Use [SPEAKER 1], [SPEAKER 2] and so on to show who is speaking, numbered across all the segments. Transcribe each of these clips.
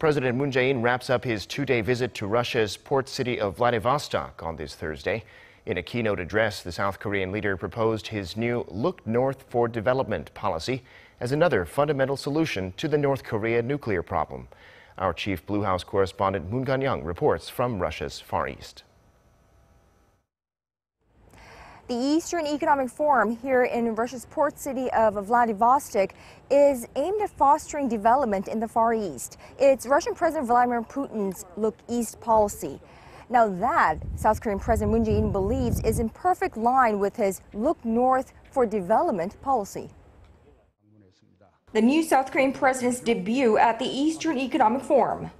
[SPEAKER 1] President Moon Jae-in wraps up his two-day visit to Russia's port city of Vladivostok on this Thursday. In a keynote address, the South Korean leader proposed his new Look North for Development policy as another fundamental solution to the North Korea nuclear problem. Our chief Blue House correspondent Moon Connyoung reports from Russia's Far East.
[SPEAKER 2] The Eastern Economic Forum here in Russia's port city of Vladivostok is aimed at fostering development in the Far East. It's Russian President Vladimir Putin's Look East policy. Now that South Korean President Moon Jae-in believes is in perfect line with his Look North for Development policy. The new South Korean president's debut at the Eastern Economic Forum.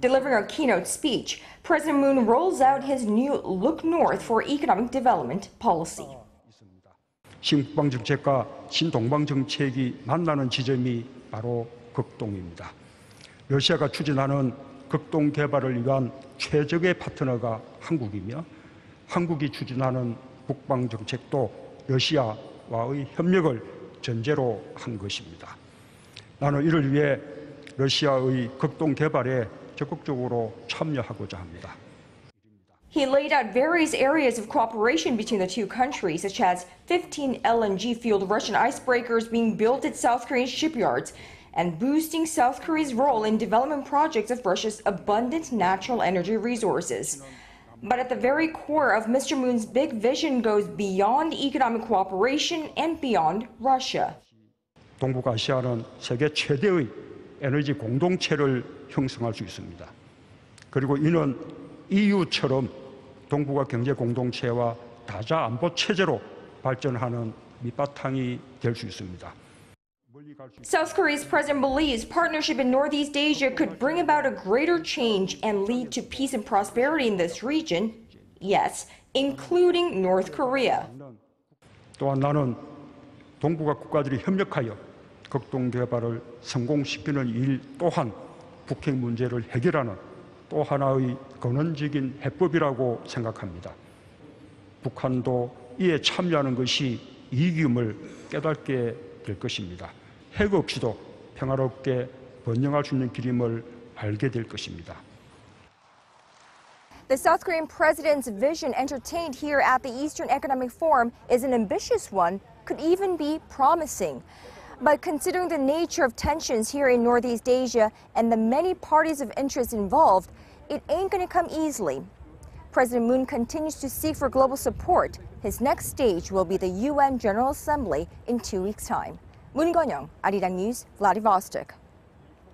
[SPEAKER 2] Delivering a keynote speech, President Moon rolls out his new Look North for Economic Development policy.
[SPEAKER 3] 신국방 정책과 신동방 정책이 만나는 지점이 바로 극동입니다. 러시아가 추진하는 극동 개발을 위한 최적의 파트너가 한국이며 한국이 추진하는 국방 정책도 러시아와의 협력을 전제로 한 것입니다. 나는 이를 위해 러시아의 극동 개발에 적극적으로 참여하고자 합니다.
[SPEAKER 2] He laid out various areas of cooperation between the two countries, such as 15 LNG fueled Russian icebreakers being built at South Korean shipyards and boosting South Korea's role in development projects of Russia's abundant natural energy resources. But at the very core of Mr. Moon's big vision goes beyond economic cooperation and beyond Russia.
[SPEAKER 3] 동북아시아는 세계 최대의 에너지 공동체를 형성할 수 있습니다. 그리고 이는 EU처럼 동북아 경제 공동체와 다자 안보 체제로 발전하는 밑바탕이 될 수 있습니다.
[SPEAKER 2] South Korea's president believes partnership in Northeast Asia could bring about a greater change and lead to peace and prosperity in this region. Yes, including North Korea.
[SPEAKER 3] 또한 나는 동북아 국가들이 협력하여 극동 개발을 성공시키는 일 또한 북핵 문제를 해결하는 또 하나의 근원적인 해법이라고 생각합니다. 북한도 이에 참여하는 것이 이기을 깨닫게 될 것입니다. 핵 없이도 평화롭게 번영할 수 있는 길임을 알게 될 것입니다.
[SPEAKER 2] The South Korean president's vision entertained here at the Eastern Economic Forum is an ambitious one, could even be promising. But considering the nature of tensions here in Northeast Asia and the many parties of interest involved, it ain't going to come easily. President Moon continues to seek for global support. His next stage will be the UN General Assembly in two weeks' time. Moon Connyoung, Arirang News, Vladivostok.